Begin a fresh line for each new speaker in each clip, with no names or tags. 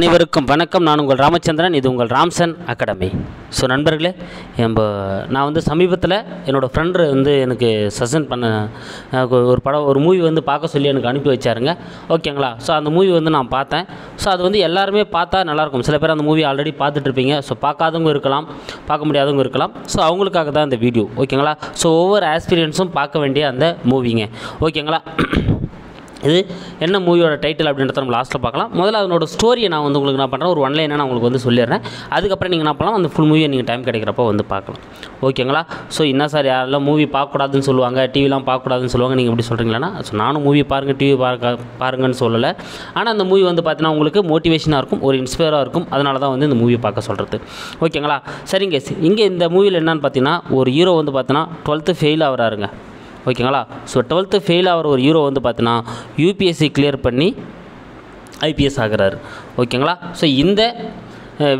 அனைவருக்கும் வணக்கம். நான் உங்கள் ராமச்சந்திரன் இது உங்கள் ராம்சன் அகாடமி. ஸோ நண்பர்களே நம்ம நான் வந்து சமீபத்தில் என்னோடய ஃப்ரெண்டு வந்து எனக்கு சஜன் பண்ண ஒரு படம் ஒரு மூவி வந்து பார்க்க சொல்லி எனக்கு அனுப்பி வச்சாருங்க. ஓகேங்களா ஸோ அந்த மூவி வந்து நான் பார்த்தேன். ஸோ அது வந்து எல்லாருமே பார்த்தா நல்லாயிருக்கும். சில பேர் அந்த மூவி ஆல்ரெடி பார்த்துட்ருப்பீங்க. ஸோ பார்க்காதவங்க இருக்கலாம் பார்க்க முடியாதவங்க இருக்கலாம். ஸோ அவங்களுக்காக தான் இந்த வீடியோ ஓகேங்களா ஸோ ஒவ்வொரு ஆக்ஸ்பீரியன்ஸும் பார்க்க வேண்டிய அந்த மூவிங்க ஓகேங்களா இது என்ன மூவியோட டைட்டில் அப்படின்றத நம்ம லாஸ்ட்டில் பார்க்கலாம். முதல்ல அதனோட ஸ்டோரியை நான் வந்து உங்களுக்கு என்ன பண்ணுறேன் ஒரு ஒன்லைனாக நான் உங்களுக்கு வந்து சொல்லிடுறேன். அதுக்கப்புறம் நீங்கள் என்ன பண்ணலாம் அந்த ஃபுல் மூவியை நீங்கள் டைம் கிடைக்கிறப்போ வந்து பார்க்கலாம். ஓகேங்களா ஸோ என்ன சார் யாரெல்லாம் மூவி பார்க்கக்கூடாதுன்னு சொல்லுவாங்க டிவிலாம் பார்க்கக்கூடாதுன்னு சொல்லுவாங்க நீங்கள் எப்படி சொல்கிறீங்களா ஸோ நானும் மூவி பாருங்கள் டிவி பார்க்க பாருங்கன்னு சொல்லலை. ஆனால் அந்த மூவி வந்து பார்த்தீங்கன்னா உங்களுக்கு மோட்டிவேஷனாக இருக்கும் ஒரு இன்ஸ்பயராக இருக்கும். அதனால தான் வந்து இந்த மூவி பார்க்க சொல்கிறது ஓகேங்களா சரிங்க இங்கே இந்த மூவியில் என்னன்னு பார்த்தீங்கன்னா ஒரு ஹீரோ வந்து பார்த்தீங்கன்னா டுவெல்த்து ஃபெயில் ஆகிறாருங்க. ஓகேங்களா? ஸோ டுவெல்த்து ஃபெயில் ஆகிற ஒரு ஹீரோ வந்து பார்த்தீங்கன்னா யூபிஎஸ்சி கிளியர் பண்ணி ஐபிஎஸ் ஆகிறார். ஓகேங்களா? ஸோ இந்த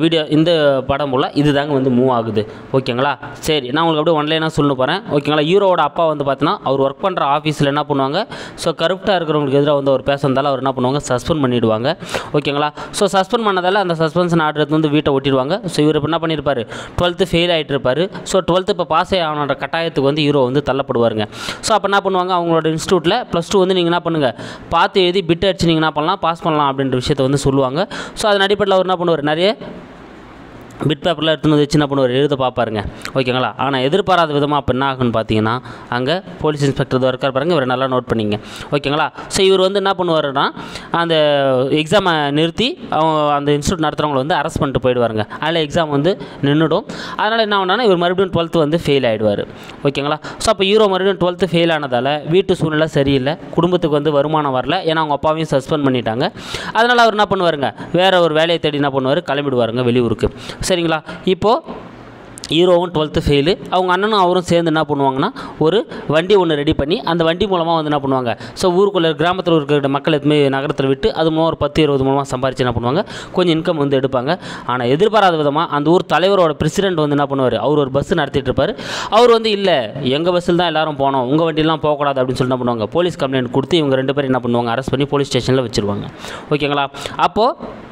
வீடியோ இந்த படம் போல் இது தாங்க வந்து மூவ் ஆகுது. ஓகேங்களா சரி நான் உங்களுக்கு அப்படியே ஒன்லைனாக சொல்லணும் போகிறேன் ஓகேங்களா ஹீரோவோட அப்பா வந்து பார்த்தீங்கன்னா அவர் ஒர்க் பண்ணுற ஆஃபீஸில் என்ன பண்ணுவாங்க? ஸோ கருப்டாக இருக்கிறவங்களுக்கு எதிராக வந்து அவர் பேச பேசுறதால அவர் என்ன பண்ணுவாங்க? சஸ்பெண்ட் பண்ணிவிடுவாங்க ஓகேங்களா ஸோ சஸ்பெண்ட் பண்ணதால் அந்த சஸ்பென்ஷன் ஆர்டர் வந்து வீட்டை ஒட்டிடுவாங்க. ஸோ இவர் இப்போ என்ன பண்ணியிருப்பார் டுவெல்த்து ஃபெயில் ஆகிட்டு இருப்பார் ஸோ டுவெல்த்து இப்போ பாஸ் ஆகணுன்ற கட்டாயத்துக்கு வந்து ஹீரோ வந்து தள்ளப்படுவாருங்க. ஸோ அப்போ என்ன பண்ணுவாங்க? அவங்களோட இன்ஸ்டியூட்டில் ப்ளஸ் டூ வந்து நீங்கள் என்ன பண்ணுங்கள் பார்த்து எழுதி பிட் அடிச்சு நீங்கள் என்ன பண்ணலாம்? பாஸ் பண்ணலாம் அப்படின்ற விஷயத்தை வந்து சொல்லுவாங்க. ஸோ அதன் அடிப்படையில் அவர் என்ன பண்ணுவார்? நிறைய பிட் பேப்பரில் எடுத்துன்னு வந்து வச்சு என்ன பண்ணுவார் எழுத பார்ப்பாருங்க. ஓகேங்களா? ஆனால் எதிர்பாராத விதமாக அப்போ என்ன ஆகுன்னு பார்த்தீங்கன்னா அங்கே போலீஸ் இன்ஸ்பெக்டர் இருக்கார் பாருங்க இவரை நல்லா நோட் பண்ணிங்க. ஓகேங்களா? ஸோ இவர் வந்து என்ன பண்ணுவாருன்னா அந்த எக்ஸாமை நிறுத்தி அவங்க அந்த இன்ஸ்டியூட் நடத்துகிறவங்களை வந்து அரெஸ்ட் பண்ணிட்டு போயிடுவாருங்க. அதில் எக்ஸாம் வந்து நின்றுடும் அதனால் என்ன ஆகுனா இவர் மறுபடியும் டுவெல்த்து வந்து ஃபெயில் ஆகிடுவார் ஓகேங்களா? ஸோ அப்போ ஹீரோ மறுபடியும் டுவெல்த்து ஃபெயில் ஆனதால் வீட்டு சூழ்நிலை சரியில்லை. குடும்பத்துக்கு வந்து வருமானம் வரல. ஏன்னா அவங்க அப்பாவையும் சஸ்பெண்ட் பண்ணிட்டாங்க. அதனால் அவர் என்ன பண்ணுவாருங்க வேறு ஒரு வேலையை தேடி என்ன பண்ணுவார் கிளம்பிடுவாருங்க வெளியூருக்கு. சரிங்களா? இப்போது ஹீரோவும் டுவெல்த்து ஃபெயிலு அவங்க அண்ணனும் அவரும் சேர்ந்து என்ன பண்ணுவாங்கன்னா ஒரு வண்டி ஒன்று ரெடி பண்ணி அந்த வண்டி மூலமாக வந்து என்ன பண்ணுவாங்க? ஸோ ஊருக்குள்ளே கிராமத்தில் இருக்கிற மக்கள் எதுவுமே நகரத்தில் விட்டு அது மூலம் ஒரு பத்து இருபது மூலமாக சம்பாரிச்சு என்ன பண்ணுவாங்க? கொஞ்சம் இன்கம் வந்து எடுப்பாங்க. ஆனால் எதிர்பாராத விதமாக அந்த ஊர் தலைவரோட பிரசிடென்ட் வந்து என்ன பண்ணுவார்? அவர் ஒரு பஸ் நடத்திட்டு இருப்பார். அவர் வந்து இல்லை எங்கள் பஸ்ஸில் தான் எல்லாரும் போனோம். உங்கள் வண்டியெலாம் போகக்கூடாது அப்படின்னு சொல்லி என்ன பண்ணுவாங்க? போலீஸ் கம்ப்ளைண்ட் கொடுத்து இவங்க ரெண்டு பேரும் என்ன பண்ணுவாங்க? அரெஸ்ட் பண்ணி போலீஸ் ஸ்டேஷனில் வச்சுருவாங்க. ஓகேங்களா அப்போது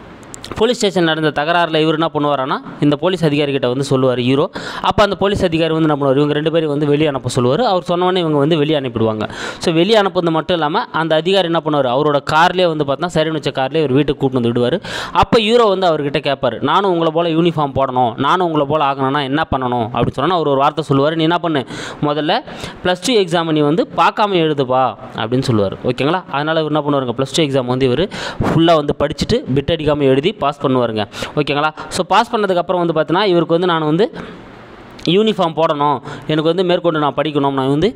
போலீஸ் ஸ்டேஷன் நடந்த தகராறில் இவர் என்ன பண்ணுவாரானா இந்த போலீஸ் அதிகாரிகிட்ட வந்து சொல்லுவார் ஹீரோ. அப்போ அந்த போலீஸ் அதிகாரி வந்து என்ன பண்ணுவார்? இவங்க ரெண்டு பேரும் வந்து வெளியே அனுப்ப சொல்லுவார். அவர் சொன்னவொடனே இவங்க வந்து வெளியே அனுப்பிடுவாங்க. ஸோ வெளியே அனுப்புறது மட்டும் இல்லாமல் அந்த அதிகாரி என்ன பண்ணுவார்? அவரோட கார்லேயே வந்து பார்த்தா சரின்னு வச்ச கார்லேயே இவர் வீட்டுக்கு கூட்டு வந்து விடுவார். அப்போ ஹீரோ வந்து அவர்கிட்ட கேட்பார் நானும் உங்களை போல் யூனிஃபார்ம் போடணும். நானும் உங்களை போல் ஆகணும்னா என்ன பண்ணணும்? அப்படின்னு சொன்னால் அவர் ஒரு வார்த்தை சொல்லுவார். நீ என்ன பண்ணு? முதல்ல ப்ளஸ் டூ எக்ஸாம் நீ வந்து பார்க்காம எழுதுப்பா அப்படின்னு சொல்லுவார். ஓகேங்களா? அதனால் இவர் என்ன பண்ணுவாருங்க ப்ளஸ் டூ எக்ஸாம் வந்து இவர் ஃபுல்லாக வந்து படிச்சுட்டு பிட் அடிக்காமல் எழுதி பாஸ் பண்ணுவாருங்க. ஓகேங்களா ஸோ பாஸ் பண்ணதுக்கப்புறம் வந்து பார்த்தீங்கன்னா இவருக்கு வந்து நான் வந்து யூனிஃபார்ம் போடணும். எனக்கு வந்து மேற்கொண்டு நான் படிக்கணும். நான் வந்து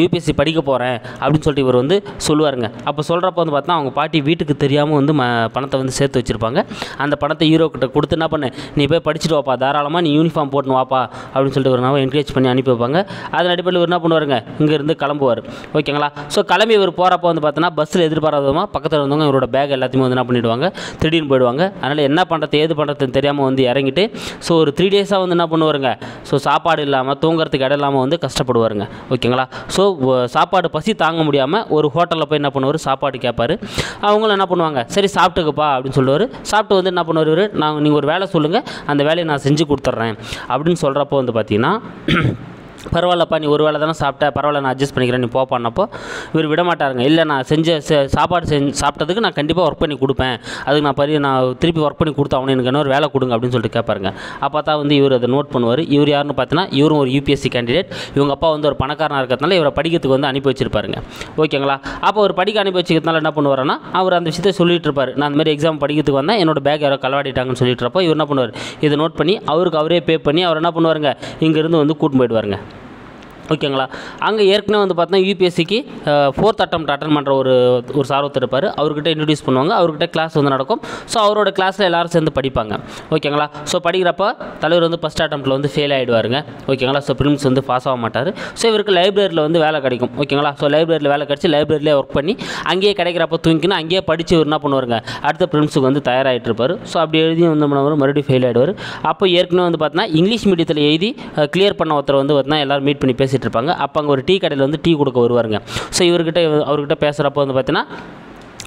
யூபிஎஸ்சி படிக்க போகிறேன் அப்படின்னு சொல்லிட்டு இவர் வந்து சொல்லுவாருங்க. அப்போ சொல்கிறப்ப வந்து பார்த்தா அவங்க பாட்டி வீட்டுக்கு தெரியாமல் வந்து ம பணத்தை வந்து சேர்த்து வச்சுருப்பாங்க. அந்த பணத்தை ஹீரோ கிட்ட கொடுத்து என்ன பண்ணு? நீ போய் படிச்சுட்டு வாப்பா. தாராளமாக நீ யூனிஃபார்ம் போட்டுன்னு வாப்பா அப்படின்னு சொல்லிட்டு ஒரு என்கரேஜ் பண்ணி அனுப்பி வைப்பாங்க. அதன் அடிப்படையில் இவர் என்ன பண்ணுவாருங்க? இங்கேருந்து கிளம்புவார். ஓகேங்களா? ஸோ கிளம்பி இவர் போகிறப்ப வந்து பார்த்தோன்னா பஸ்ஸில் எதிர்பாராத விதமாக பக்கத்தில் இருந்தவங்க இவரோட பேக் எல்லாத்தையுமே வந்து என்ன பண்ணிவிடுவாங்க திடீர்னு போயிடுவாங்க. அதனால் என்ன பண்ணுறது ஏது பண்ணுறதுன்னு தெரியாமல் வந்து இறங்கிட்டு ஸோ ஒரு த்ரீ டேஸாக வந்து என்ன பண்ணுவாருங்க? ஸோ சாப்பாடு இல்லாமல் தூங்குறதுக்கு இடம் இல்லாமல் வந்து கஷ்டப்படுவாருங்க. ஓகேங்களா? ஸோ சாப்பாடு பசி தாங்க முடியாமல் ஒரு ஹோட்டலில் போய் என்ன பண்ணுவார்? சாப்பாடு கேட்பாரு அவங்களும் என்ன பண்ணுவாங்க? சரி சாப்பிட்டுக்குப்பா அப்படின்னு சொல்லுவார். சாப்பிட்டு வந்து என்ன பண்ணுவார் நான் நீங்கள் ஒரு வேலை சொல்லுங்கள் அந்த வேலையை நான் செஞ்சு கொடுத்துட்றேன். அப்படின்னு சொல்கிறப்போ வந்து பார்த்திங்கன்னா பரவாயில்லப்பா நீ ஒரு வேளை தானே சாப்பிட்ட பரவாயில்ல நான் அட்ஜஸ்ட் பண்ணிக்கிறேன் நீ போப்பான்னப்போ இவர் விட மாட்டாருங்க. இல்லை நான் செஞ்ச சாப்பாடு செஞ்சு சாப்பிட்டதுக்கு நான் கண்டிப்பாக ஒர்க் பண்ணி கொடுப்பேன். அதுக்கு நான் பரி நான் திருப்பி ஒர்க் பண்ணி கொடுத்தாகணும் எனக்கு இன்னொரு வேலை கொடுங்க அப்படின்னு சொல்லிட்டு கேட்பாருங்க. அப்போ தான் வந்து இவர் அதை நோட் பண்ணுவார். இவர் யாருன்னு பார்த்தீங்கன்னா இவரும் ஒரு யூபிஎஸ்சி கேண்டிடேட் இவங்க அப்பா வந்து ஒரு பணக்காரனாக இருக்கிறதுனால இவரை படிக்கிறதுக்கு வந்து அனுப்பி வச்சிருப்பாருங்க. ஓகேங்களா? அப்போ ஒரு படிக்க அனுப்பி வச்சுக்கிறதுனால என்ன பண்ணுவாருன்னா அவர் அந்த விஷயத்தை சொல்லிட்டு இருப்பார். நான் அந்த மாதிரி எக்ஸாம் படிக்கிறதுக்கு வந்தால் என்னோட பேக் யாரோ களவாடிட்டாங்கன்னு சொல்லிட்டு இருப்போம் இவர் என்ன பண்ணுவார்? இதை நோட் பண்ணி அவருக்கு அவரே பே பண்ணி அவர் என்ன பண்ணுவாருங்க? இங்கேருந்து வந்து கூட்டின்னு போயிடுவாருங்க. ஓகேங்களா? அங்கே ஏற்கனவே வந்து பார்த்தீங்கன்னா யூபிஎஸ்சிக்கு ஃபோர்த் அட்டம் அட்டன் பண்ணுற ஒரு ஒரு சார் ஒருத்தர் இருப்பார். அவர்கிட்ட இன்ட்ரடியூஸ் பண்ணுவாங்க. அவர்கிட்ட கிளாஸ் வந்து நடக்கும். ஸோ அவரோட கிளாஸில் எல்லோரும் சேர்ந்து படிப்பாங்க. ஓகேங்களா? ஸோ படிக்கிறப்ப தலைவர் வந்து ஃபஸ்ட் அட்டம்ப்ட்டில் வந்து ஃபெயில் ஆகிடுவாருங்க ஓகேங்களா? ஸோ பிரிம்ஸ் வந்து பாஸ் ஆக மாட்டார். ஸோ இவருக்கு லைப்ரரியில் வந்து வேலை கிடைக்கும். ஓகேங்களா? ஸோ லைப்ரரியில் வேலை கிடச்சி லைப்ரரியிலே ஒர்க் பண்ணி அங்கேயே கிடைக்கிறப்ப தூங்கினா அங்கேயே படித்து இவர் என்ன பண்ணுவாருங்க? அடுத்த பிரிம்ஸுக்கு வந்து தயாராகிட்டு இருப்பார். ஸோ அப்படி எழுதி வந்து பண்ணுவார் மறுபடியும் ஃபெயில் ஆகிடுவார் அப்போ ஏற்கனவே வந்து பார்த்தீங்கன்னா இங்கிலீஷ் மீடியத்தில் எழுதி கிளியர் பண்ண ஒருத்தர் வந்து பார்த்தீங்கன்னா எல்லாரும் மீட் பண்ணி பேசி பேசிகிட்டு இருப்பாங்க. அப்போ அங்கே ஒரு டீ கடையில் வந்து டீ கொடுக்க வருவாருங்க. ஸோ இவர்கிட்ட அவர்கிட்ட பேசுகிறப்போ வந்து பார்த்தீங்கன்னா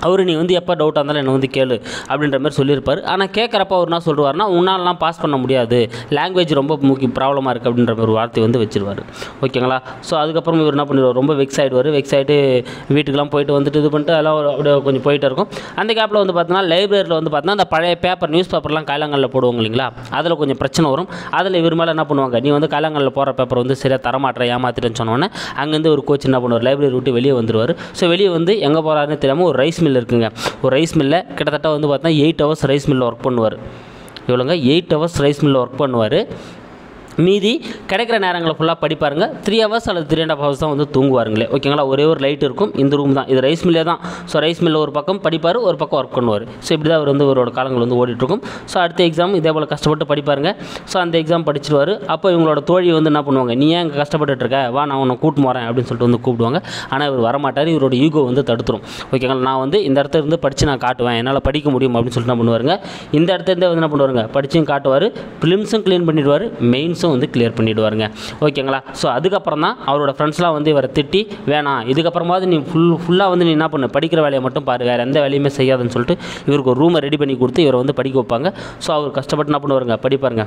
அவர் நீ வந்து எப்போ டவுட்டாக இருந்தாலும் என்னை வந்து கேளு அப்படின்ற மாதிரி சொல்லியிருப்பார். ஆனால் கேட்குறப்ப அவர் என்ன சொல்லுவார்னா உன்னாலலாம் பாஸ் பண்ண முடியாது. லாங்குவேஜ் ரொம்ப முக்கிய ப்ராப்ளமாக இருக்குது அப்படின்ற மாதிரி ஒரு வார்த்தை வந்து வச்சுருவார். ஓகேங்களா ஸோ அதுக்கப்புறம் இவர் என்ன பண்ணிடுவார்? ரொம்ப வெக்ஸ் ஆகிடுவார் வெக்ஸ் ஆகிட்டு வீட்டுக்கெலாம் போயிட்டு வந்துட்டு இது பண்ணிட்டு அதெல்லாம் அப்படியே கொஞ்சம் போயிட்டு இருக்கும். அந்த கேப்பில் வந்து பார்த்தீங்கன்னா லைப்ரரியில் வந்து பார்த்தீங்கன்னா அந்த பழைய பேப்பர் நியூஸ் பேப்பர்லாம் காலங்களில் போடுவாங்க இல்லைங்களா? அதில் கொஞ்சம் பிரச்சனை வரும். அதில் இவர் மேலே என்ன பண்ணுவாங்க? நீ வந்து காலங்களில் போகிற பேப்பர் வந்து சரியாக தரமாட்டேற ஏமாத்திட்டேன்னு சொன்னோன்னே அங்கேருந்து ஒரு கோச் என்ன பண்ணுவார்? லைப்ரரி விட்டு வெளியே வந்துடுவார் ஸோ வெளியே வந்து எங்கே போகிறாருன்னு தெரியாமல் ஒரு ரைஸ் மில் இருக்குங்க. ஒரு ரைஸ் மில்லில் கிட்டத்தட்ட வந்து பார்த்தீங்கன்னா எயிட் ஹவர்ஸ் ரைஸ் மில்லில் ஒர்க் பண்ணுவார். இவ்வளோங்க எயிட் ஹவர்ஸ் ரைஸ் மில்லில் ஒர்க் பண்ணுவார். மீதி கிடைக்கிற நேரங்களை ஃபுல்லாக படிப்பாருங்க. த்ரீ ஹவர்ஸ் அல்லது த்ரீ அண்ட் ஹாஃப் ஹவர்ஸ் தான் வந்து தூங்குவாருங்களே. ஓகேங்களா ஒரே ஒரு லைட் இருக்கும். இந்த ரூம் தான். இது ரைஸ் மில்லே தான். ஸோ ரைஸ் மில்லில் ஒரு பக்கம் படிப்பார் ஒரு பக்கம் ஒர்க் பண்ணுவார். ஸோ இப்படி தான் அவர் வந்து அவரோட காலங்கள் வந்து ஓடிட்டுருக்கும். ஸோ அடுத்த எக்ஸாம் இதே போல் கஷ்டப்பட்டு படிப்பாருங்க. ஸோ அந்த எக்ஸாம் படிச்சிருவார். அப்போ இவங்களோட தோழி வந்து என்ன பண்ணுவாங்க? நீ ஏன் இங்கே கஷ்டப்பட்டுட்டு இருக்க? வா நான் உன்னை கூட்டு வரேன் அப்படின்னு சொல்லிட்டு வந்து கூப்பிடுவாங்க. ஆனால் இவர் வரமாட்டார். இவரோட ஈகோ வந்து தடுத்துரும். ஓகேங்களா நான் வந்து இந்த இடத்துல இருந்து படித்து நான் காட்டுவேன். என்னால் படிக்க முடியும் அப்படின்னு சொல்லிட்டு என்ன பண்ணுவாருங்க? இந்த இடத்துல இருந்தே வந்து என்ன பண்ணுவாருங்க? படிச்சும் காட்டுவார். ஃபிலிம்ஸும் க்ளீன் பண்ணிடுவார். மெயின்ஸும் வந்து கிளியர் பண்ணிவிடுவாருங்க ஓகேங்களா ஸோ அதுக்கப்புறம் தான் அவரோட ஃப்ரெண்ட்ஸ்லாம் வந்து இவரை திட்டி வேணாம் இதுக்கப்புறமாவது நீ ஃபுல் ஃபுல்லாக வந்து நீ என்ன பண்ணு? படிக்கிற வேலையை மட்டும் பாரு. வேறு எந்த வேலையுமே செய்யாதுன்னு சொல்லிட்டு இவருக்கு ஒரு ரூமை ரெடி பண்ணி கொடுத்து இவரை வந்து படிக்க வைப்பாங்க. ஸோ அவர் கஷ்டப்பட்டு என்ன பண்ணுவாருங்க? படிப்பாருங்க.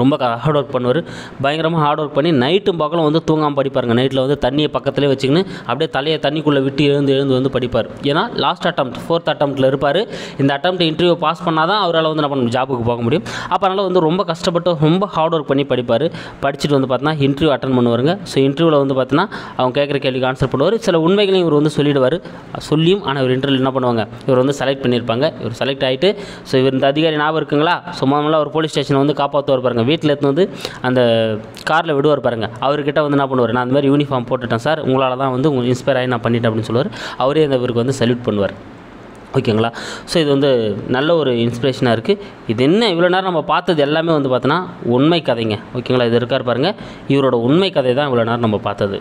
ரொம்ப ஹார்ட் ஒர்க் பண்ணுவார். பயங்கரமாக ஹார்ட் ஒர்க் பண்ணி நைட்டும் பகலும் வந்து தூங்காமல் படிப்பாருங்க. நைட்டில் வந்து தண்ணியை பக்கத்துலேயே வச்சுக்கின்னு அப்படியே தலையை தண்ணிக்குள்ளே விட்டு எழுந்து எழுந்து வந்து படிப்பார். ஏன்னா லாஸ்ட் அட்டம் ஃபோர்த் அட்டம்ப்ட்டில் இருப்பார். இந்த அட்டம் இன்டர்வியூ பாஸ் பண்ணால் தான் அவரால் வந்து என்ன பண்ண ஜாபுக்கு போக முடியும். அப்போ அதனால் வந்து ரொம்ப கஷ்டப்பட்டு ரொம்ப ஹார்ட் ஒர்க் பண்ணி படிப்பார். படிச்சுட்டு வந்து பார்த்தீங்கன்னா இன்டர்வியூ அட்டன் பண்ணுவாருங்க. ஸோ இன்டர்வியூவில் வந்து பார்த்தீங்கன்னா அவங்க கேட்குற கேள்விக்கு ஆன்சர் பண்ணுவார். சில உண்மைகளையும் இவர் வந்து சொல்லிடுவார். சொல்லியும் ஆனால் இவர் இன்டர்வியூ என்ன பண்ணுவாங்க? இவர் வந்து செலக்ட் பண்ணியிருப்பாங்க. இவர் செலக்ட் ஆகிட்டு ஸோ இவர் இந்த அதிகாரி ஞாபகம் இருக்குங்களா? ஸோ முதல்ல ஒரு போலீஸ் ஸ்டேஷனை வந்து காப்பாற்றுவார் பாருங்கள் வீட்டில் எடுத்து வந்து அந்த காரில் விடுவார் பாருங்கள் அவர்கிட்ட வந்து என்ன பண்ணுவார்? நான் அந்த மாதிரி யூனிஃபார்ம் போட்டுட்டேன் சார். உங்களால் தான் வந்து உங்கள் இன்ஸ்பயர் ஆகி நான் பண்ணிட்டேன் அப்படின்னு சொல்லுவார். அவரே அந்த இவருக்கு வந்து சல்யூட் பண்ணுவார். ஓகேங்களா? ஸோ இது வந்து நல்ல ஒரு இன்ஸ்பிரேஷனாக இருக்குது இது என்ன? இவ்வளோ நேரம் நம்ம பார்த்தது எல்லாமே வந்து பார்த்தோன்னா உண்மை கதைங்க. ஓகேங்களா? இது இருக்கார் பாருங்கள் இவரோட உண்மை கதை தான் இவ்வளோ நேரம் நம்ம பார்த்தது.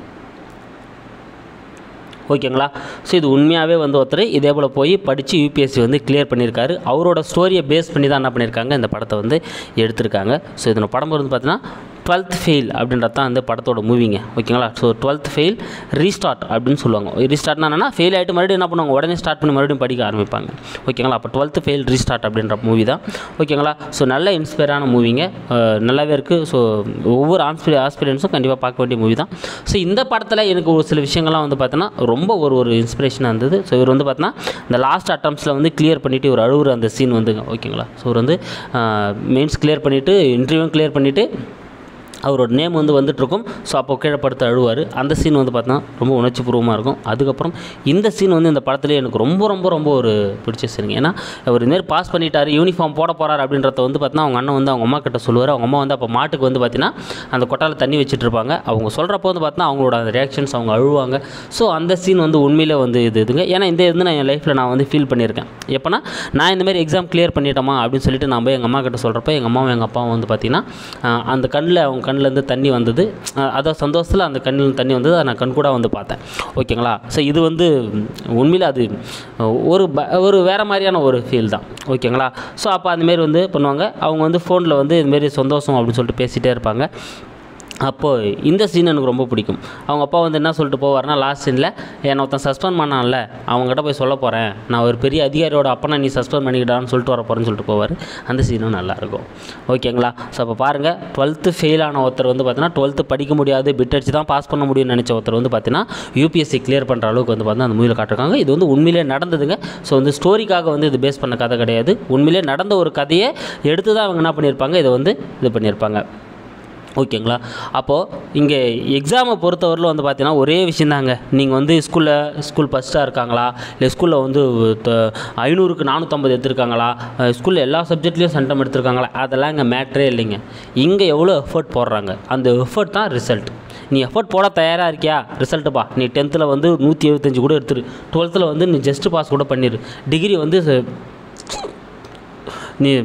ஓகேங்களா? ஸோ இது உண்மையாகவே வந்து ஒருத்தர் இதே போல் போய் படித்து யூபிஎஸ்சி வந்து கிளியர் பண்ணியிருக்காரு. அவரோட ஸ்டோரியை பேஸ் பண்ணி தான் என்ன பண்ணியிருக்காங்க? இந்த படத்தை வந்து எடுத்திருக்காங்க. ஸோ இதனோட படம் வந்து பார்த்தீங்கன்னா டுவெல்த் ஃபெயில் அப்படின்றது தான் அந்த படத்தோட மூவிங்க ஓகேங்களா? ஸோ டுவெல்த் ஃபெயில் ரீஸ்டார்ட் அப்படின்னு சொல்லுவாங்க. ரீஸ்டார்ட்னா என்னன்னா ஃபெயில் ஆகிட்டு மறுபடியும் என்ன பண்ணுவாங்க? உடனே ஸ்டார்ட் பண்ணி மறுபடியும் படிக்க ஆரம்பிப்பாங்க. ஓகேங்களா? அப்போ டுவெல்த் ஃபெயில் ரீஸ்டார்ட் அப்படின்ற மூவி தான். ஓகேங்களா? ஸோ நல்ல இன்ஸ்பயரான மூவிங்க நல்லாவே இருக்குது ஸோ ஒவ்வொரு ஆஸ்பிரி ஆஸ்பிரியன்ஸும் கண்டிப்பாக பார்க்க வேண்டிய மூவி தான். ஸோ இந்த படத்தில் எனக்கு ஒரு சில விஷயங்கள்லாம் வந்து பார்த்தோன்னா ரொம்ப ஒரு ஒரு இன்ஸ்பிரேஷனாக இருந்தது. ஸோ இவர் வந்து பார்த்தோன்னா இந்த லாஸ்ட் அட்டம்ப்ஸில் வந்து கிளியர் பண்ணிவிட்டு ஒரு அழுகுற அந்த சீன் வந்துங்க. ஓகேங்களா? ஸோ இவர் வந்து மெயின்ஸ் கிளியர் பண்ணிவிட்டு இன்டர்வியூவும் கிளியர் பண்ணிவிட்டு அவரோட நேம் வந்து வந்துட்டுருக்கும். ஸோ அப்போ கீழே படுத்து அழுவார். அந்த சீன் வந்து பார்த்தோன்னா ரொம்ப உணர்ச்சிபூர்வமாக இருக்கும். அதுக்கப்புறம் இந்த சீன் வந்து இந்த படத்துலேயே எனக்கு ரொம்ப ரொம்ப ரொம்ப ஒரு பிடிச்ச சீனுங்க ஏன்னா அவர் இதுமாரி பாஸ் பண்ணிட்டார் யூனிஃபார்ம் போட போகிறார் அப்படின்றத வந்து பார்த்தினா அவங்க அண்ணன் வந்து அவங்க அம்மா கிட்ட சொல்லுவார். அவங்க அம்மா வந்து அப்போ மாட்டுக்கு வந்து பார்த்தீங்கன்னா அந்த கொட்டாவில் தண்ணி வச்சுட்டு இருப்பாங்க. அவங்க சொல்கிறப்போ வந்து பார்த்தீங்கன்னா அவங்களோட அந்த ரியாக்ஷன்ஸ் அவங்க அழுவாங்க. ஸோ அந்த சீன் வந்து உண்மையிலே வந்து இது இதுங்க. ஏன்னா இந்த இது நான் என் லைஃப்பில் நான் வந்து ஃபீல் பண்ணியிருக்கேன். எப்போனா நான் இந்தமாரி எக்ஸாம் கிளியர் பண்ணிட்டோமா அப்படின்னு சொல்லிட்டு நான் போய் எங்கள் அம்மா கிட்ட சொல்கிறப்ப எங்கள் அம்மாவும் எங்கள் அப்பாவும் வந்து பார்த்தீங்கன்னா அந்த கண்ணில் அவங்க கண்ணிலேருந்து தண்ணி வந்தது. அதை சந்தோஷத்தில் அந்த கண்ணில் தண்ணி வந்தது. அதை நான் கண் கூட வந்து பார்த்தேன். ஓகேங்களா? ஸோ இது வந்து உண்மையில் அது ஒரு ப ஒரு வேறு மாதிரியான ஒரு ஃபீல் தான். ஓகேங்களா? ஸோ அப்போ அந்தமாரி வந்து பண்ணுவாங்க. அவங்க வந்து ஃபோனில் வந்து இதுமாரி சந்தோஷம் அப்படின்னு சொல்லிட்டு பேசிகிட்டே இருப்பாங்க. அப்போது இந்த சீன் எனக்கு ரொம்ப பிடிக்கும். அவங்க அப்பா வந்து என்ன சொல்லிட்டு போவார்னா லாஸ்ட் சீனில் என்னை ஒருத்தன் சஸ்பெண்ட் பண்ணான்ல அவங்ககிட்ட போய் சொல்ல போகிறேன் நான் ஒரு பெரிய அதிகாரியோட அப்பனை நீ சஸ்பெண்ட் பண்ணிக்கிட்டான்னு சொல்லிட்டு வர போகிறேன்னு சொல்லிட்டு போவார். அந்த சீனும் நல்லாயிருக்கும் ஓகேங்களா? ஸோ அப்போ பாருங்கள் டுவெல்த்து ஃபெயில் ஆன ஒருத்தர் வந்து பார்த்தீங்கன்னா டுவெல்த்து படிக்க முடியாது பிட் அடிச்சு தான் பாஸ் பண்ண முடியும்னு நினச்ச ஒருத்தர் வந்து பார்த்தீங்கன்னா யூபிஎஸ்சி கிளியர் பண்ணுற அளவுக்கு வந்து பார்த்தீங்கன்னா அந்த மூவியில் காட்டிருக்காங்க. இது வந்து உண்மையிலே நடந்ததுங்க. ஸோ வந்து ஸ்டோரிக்காக வந்து இது பேஸ் பண்ண கதை கிடையாது. உண்மையிலே நடந்த ஒரு கதையை எடுத்து தான் அவங்க என்ன பண்ணியிருப்பாங்க? இதை வந்து இது பண்ணியிருப்பாங்க. ஓகேங்களா? அப்போது இங்கே எக்ஸாமை பொறுத்தவரையில் வந்து பார்த்தீங்கன்னா ஒரே விஷயந்தாங்க. நீங்கள் வந்து ஸ்கூலில் ஸ்கூல் ஃபஸ்ட்டாக இருக்காங்களா? இல்லை ஸ்கூலில் வந்து த- ஐநூறுக்கு நானூற்றம்பது எடுத்திருக்காங்களா? ஸ்கூலில் எல்லா சப்ஜெக்ட்லேயும் சண்டம் எடுத்திருக்காங்களா? அதெல்லாம் இங்கே மேட்ரே இல்லைங்க. இங்கே எவ்வளோ எஃபர்ட் போடுறாங்க? அந்த எஃபர்ட் தான் ரிசல்ட் நீ எஃபர்ட் போட தயாராக இருக்கியா? ரிசல்ட்டுப்பா நீ டென்த்தில் வந்து நூற்றி எழுபத்தஞ்சு கூட எடுத்துரு. டுவெல்த்தில் வந்து நீ ஜஸ்ட் பாஸ் கூட பண்ணிடு டிகிரி வந்து நீ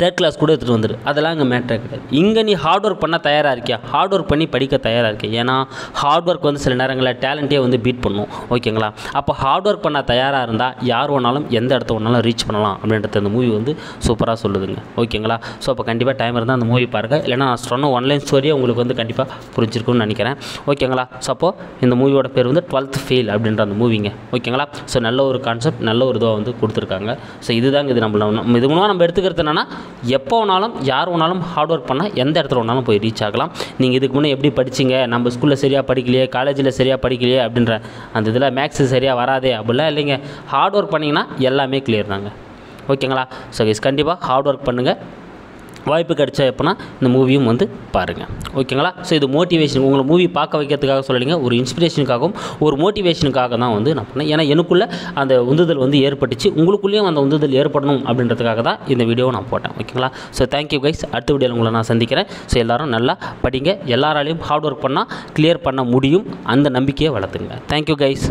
தேர்ட் கிளாஸ் கூட எடுத்துகிட்டு வந்துடு அதெல்லாம் இங்கே மேட்டரே கிடையாது. இங்கே நீ ஹார்ட் ஒர்க் பண்ண தயாராக இருக்கியா? ஹார்ட் ஒர்க் பண்ணி படிக்க தயாராக இருக்கியா? ஏன்னா ஹார்ட் ஒர்க் வந்து சில நேரங்களில் டேலண்ட்டே வந்து பீட் பண்ணும். ஓகேங்களா அப்போ ஹார்ட் ஒர்க் பண்ண தயாராக இருந்தால் யார் வேணாலும் எந்த இடத்த வேணாலும் ரீச் பண்ணலாம் அப்படின்றது அந்த மூவி வந்து சூப்பராக சொல்லுதுங்க. ஓகேங்களா ஸோ அப்போ கண்டிப்பாக டைம் இருந்தால் அந்த மூவி பாருங்கள் இல்லைனா நான் சொன்ன ஒன்லைன் ஸ்டோரியே உங்களுக்கு வந்து கண்டிப்பாக புரிஞ்சிருக்கும்னு நினைக்கிறேன். ஓகேங்களா ஸோ அப்போது இந்த மூவியோட பேர் வந்து டுவெல்த் ஃபெயில் அப்படின்ற அந்த மூவிங்க ஓகேங்களா ஸோ நல்ல ஒரு கான்செப்ட் நல்ல ஒரு இதுவாக வந்து கொடுத்துருக்காங்க. ஸோ இதுதாங்க இது நம்ம நம்ம இது மூலமாக நம்ம எடுத்துக்கிறது என்னென்னா எப்போ வேணாலும் யார் வேணாலும் ஹார்ட் ஒர்க் பண்ணால் எந்த இடத்துல வேணாலும் போய் ரீச் ஆகலாம். நீங்கள் இதுக்கு முன்னே எப்படி படிச்சீங்க? நம்ம ஸ்கூலில் சரியாக படிக்கலையே காலேஜில் சரியாக படிக்கலையே அப்படின்ற அந்த இதில் மேக்ஸு சரியாக வராதே அப்படிலாம் இல்லைங்க. ஹார்ட் ஒர்க் பண்ணிங்கன்னா எல்லாமே கிளியர் தாங்க. ஓகேங்களா ஸோ இஸ் கண்டிப்பாக ஹார்ட் ஒர்க் பண்ணுங்கள் வாய்ப்பு கிடைச்சா எப்போனா இந்த மூவியும் வந்து பாருங்கள் ஓகேங்களா ஸோ இது மோட்டிவேஷன் உங்களை மூவி பார்க்க வைக்கிறதுக்காக சொல்லலைங்க. ஒரு இன்ஸ்பிரேஷனுக்காகவும் ஒரு மோட்டிவேஷனுக்காக தான் வந்து நான் பண்ணேன். ஏன்னா எனக்குள்ளே அந்த உந்துதல் வந்து ஏற்பட்டுச்சு. உங்களுக்குள்ளேயும் அந்த உந்துதல் ஏற்படணும் அப்படின்றதுக்காக தான் இந்த வீடியோவை நான் போட்டேன். ஓகேங்களா ஸோ தேங்க்யூ கைஸ் அடுத்த வீடியோவில் உங்களை நான் சந்திக்கிறேன். ஸோ எல்லோரும் நல்லா படிங்க. எல்லாராலையும் ஹார்ட் ஒர்க் பண்ணால் கிளியர் பண்ண முடியும். அந்த நம்பிக்கையை வளர்த்துங்க. Thank you guys